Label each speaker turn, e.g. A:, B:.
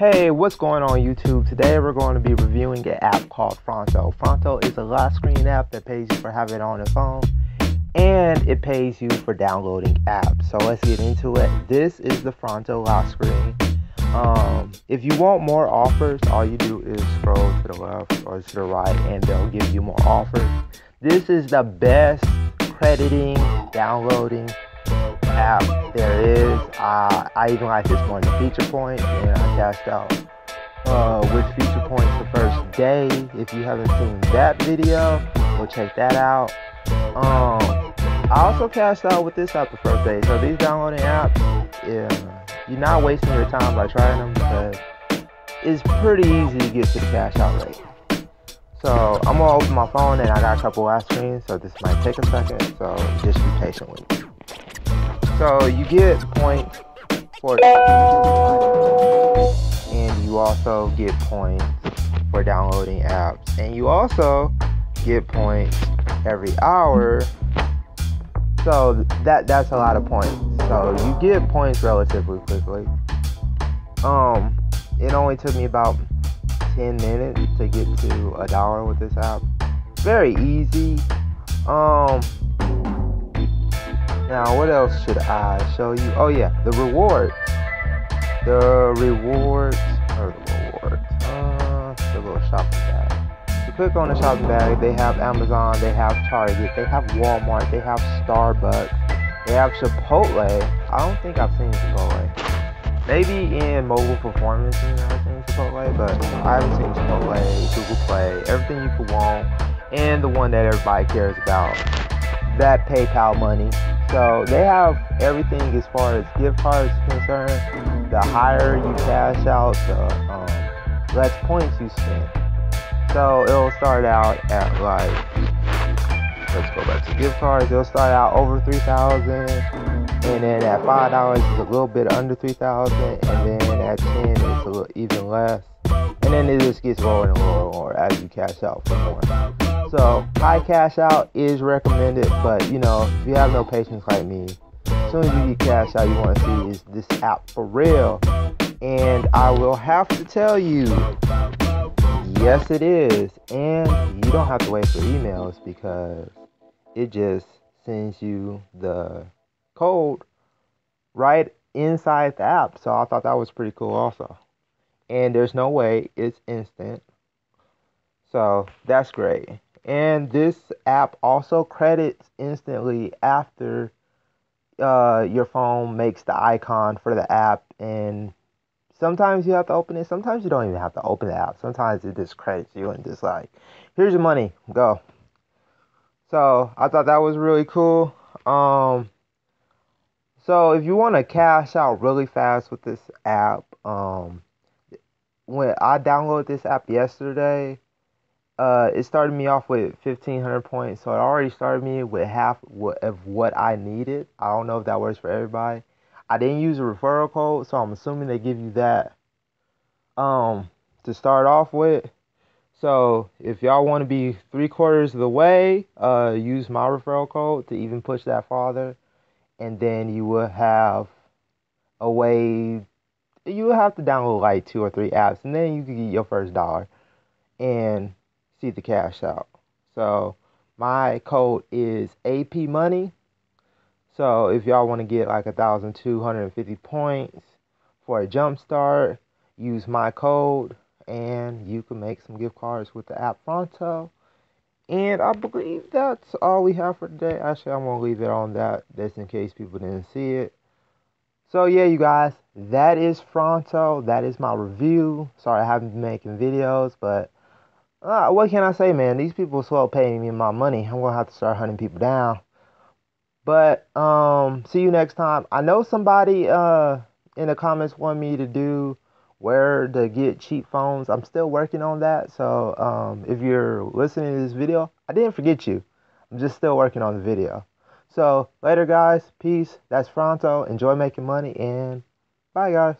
A: Hey, what's going on YouTube? Today we're going to be reviewing an app called Fronto. Fronto is a lock screen app that pays you for having it on your phone and it pays you for downloading apps. So let's get into it. This is the Fronto lock screen. Um, if you want more offers, all you do is scroll to the left or to the right and they'll give you more offers. This is the best crediting, downloading app there is. Uh, I even like this one, feature point, and I cashed out uh, with feature points the first day. If you haven't seen that video, go check that out. Um, I also cashed out with this app the first day. So these downloading apps, yeah, you're not wasting your time by trying them because it's pretty easy to get to the cash out rate. So I'm gonna open my phone and I got a couple last screens, so this might take a second. So just be patient with me. So you get points for and you also get points for downloading apps. And you also get points every hour. So that that's a lot of points. So you get points relatively quickly. Um it only took me about 10 minutes to get to a dollar with this app. Very easy. Um now, what else should I show you? Oh yeah, the rewards. The rewards, or the rewards. Uh, the little shopping bag. You click on the shopping bag. They have Amazon. They have Target. They have Walmart. They have Starbucks. They have Chipotle. I don't think I've seen Chipotle. Maybe in mobile performance, you know, I've seen Chipotle, but I haven't seen Chipotle, Google Play, everything you could want, and the one that everybody cares about, that PayPal money. So they have everything as far as gift cards concerned. The higher you cash out, the um, less points you spend. So it'll start out at like, let's go back to gift cards. It'll start out over three thousand, and then at five dollars it's a little bit under three thousand, and then at ten it's a little even less, and then it just gets lower and lower, lower as you cash out for more. So high cash out is recommended, but you know, if you have no patience like me, as soon as you get cash out, you want to see is this app for real? And I will have to tell you, yes, it is. And you don't have to wait for emails because it just sends you the code right inside the app. So I thought that was pretty cool also. And there's no way it's instant. So that's great. And this app also credits instantly after uh, your phone makes the icon for the app. And sometimes you have to open it. Sometimes you don't even have to open the app. Sometimes it just credits you and just like, here's your money, go. So I thought that was really cool. Um, so if you want to cash out really fast with this app, um, when I downloaded this app yesterday, uh, it started me off with 1500 points, so it already started me with half of what I needed. I don't know if that works for everybody. I didn't use a referral code, so I'm assuming they give you that um, to start off with. So if y'all want to be three quarters of the way, uh, use my referral code to even push that farther, and then you will have a way. You will have to download like two or three apps, and then you can get your first dollar. And see the cash out. So my code is AP Money. So if y'all want to get like a thousand two hundred and fifty points for a jump start, use my code and you can make some gift cards with the app Fronto. And I believe that's all we have for today. Actually, I'm gonna leave it on that just in case people didn't see it. So yeah, you guys, that is Fronto. That is my review. Sorry I haven't been making videos, but uh, what can I say, man? These people slow paying me my money. I'm gonna have to start hunting people down. But um, see you next time. I know somebody uh in the comments want me to do where to get cheap phones. I'm still working on that. So um, if you're listening to this video, I didn't forget you. I'm just still working on the video. So later, guys. Peace. That's Fronto. Enjoy making money and bye, guys.